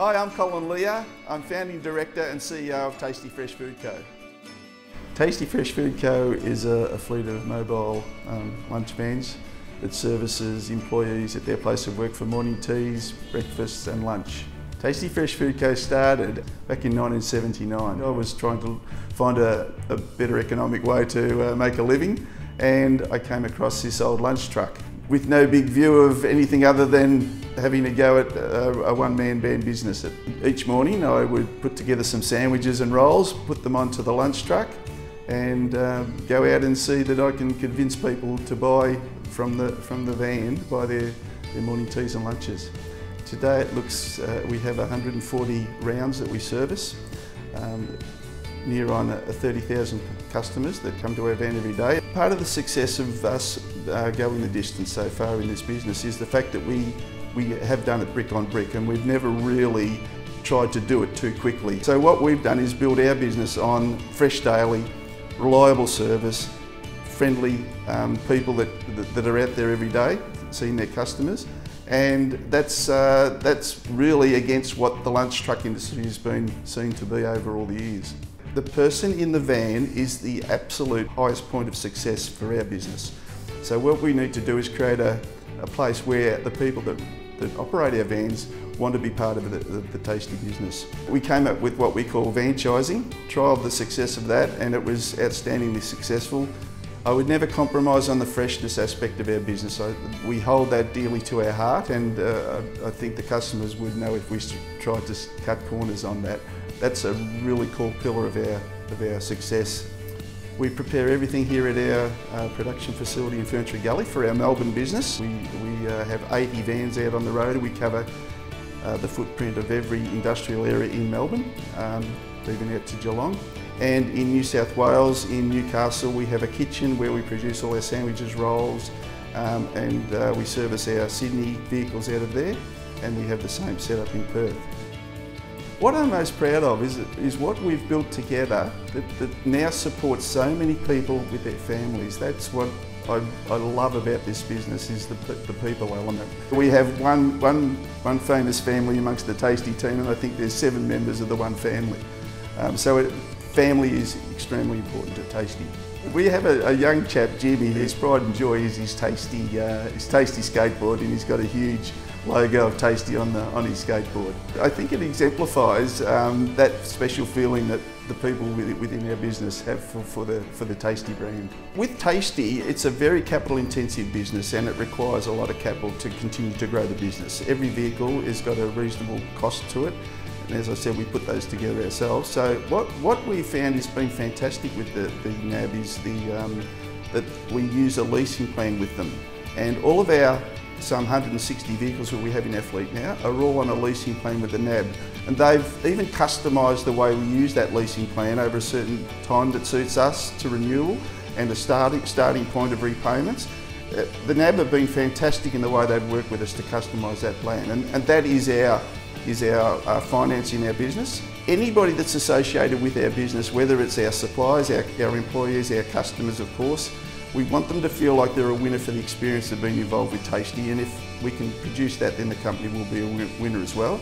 Hi, I'm Colin Lear. I'm founding director and CEO of Tasty Fresh Food Co. Tasty Fresh Food Co is a, a fleet of mobile um, lunch vans that services employees at their place of work for morning teas, breakfasts and lunch. Tasty Fresh Food Co started back in 1979. I was trying to find a, a better economic way to uh, make a living and I came across this old lunch truck with no big view of anything other than having a go at a, a one-man band business. Each morning I would put together some sandwiches and rolls, put them onto the lunch truck and um, go out and see that I can convince people to buy from the, from the van, buy their, their morning teas and lunches. Today it looks, uh, we have 140 rounds that we service. Um, near on 30,000 customers that come to our van every day. Part of the success of us uh, going the distance so far in this business is the fact that we, we have done it brick on brick and we've never really tried to do it too quickly. So what we've done is build our business on fresh daily, reliable service, friendly um, people that, that, are out there every day seeing their customers and that's, uh, that's really against what the lunch truck industry has been seen to be over all the years. The person in the van is the absolute highest point of success for our business. So what we need to do is create a, a place where the people that, that operate our vans want to be part of the, the, the, tasty business. We came up with what we call vanchising, trialled the success of that and it was outstandingly successful. I would never compromise on the freshness aspect of our business. I, we hold that dearly to our heart and uh, I think the customers would know if we tried to cut corners on that. That's a really cool pillar of our, of our success. We prepare everything here at our uh, production facility in Ferntree Gully for our Melbourne business. We, we uh, have 80 vans out on the road. We cover uh, the footprint of every industrial area in Melbourne, um, even out to Geelong. And in New South Wales, in Newcastle, we have a kitchen where we produce all our sandwiches, rolls, um, and uh, we service our Sydney vehicles out of there. And we have the same setup in Perth. What I'm most proud of is, is what we've built together that, that now supports so many people with their families. That's what I, I, love about this business is the, the people element. We have one, one, one famous family amongst the Tasty team and I think there's seven members of the one family. Um, so it, family is extremely important to Tasty. We have a, a, young chap, Jimmy, his pride and joy is his Tasty, uh, his Tasty skateboard and he's got a huge logo of Tasty on, the, on his skateboard. I think it exemplifies um, that special feeling that the people within our business have for, for, the, for the Tasty brand. With Tasty, it's a very capital intensive business and it requires a lot of capital to continue to grow the business. Every vehicle has got a reasonable cost to it and as I said, we put those together ourselves. So what, what we found has been fantastic with the, the NAB is the, um, that we use a leasing plan with them. And all of our some 160 vehicles that we have in our fleet now are all on a leasing plan with the NAB. And they've even customised the way we use that leasing plan over a certain time that suits us to renewal and the starting, starting point of repayments. Uh, the NAB have been fantastic in the way they've worked with us to customise that plan and, and that is our, is our uh, finance in our business. Anybody that's associated with our business, whether it's our suppliers, our, our employees, our customers of course, we want them to feel like they're a winner for the experience of being involved with Tasty and if we can produce that then the company will be a winner as well.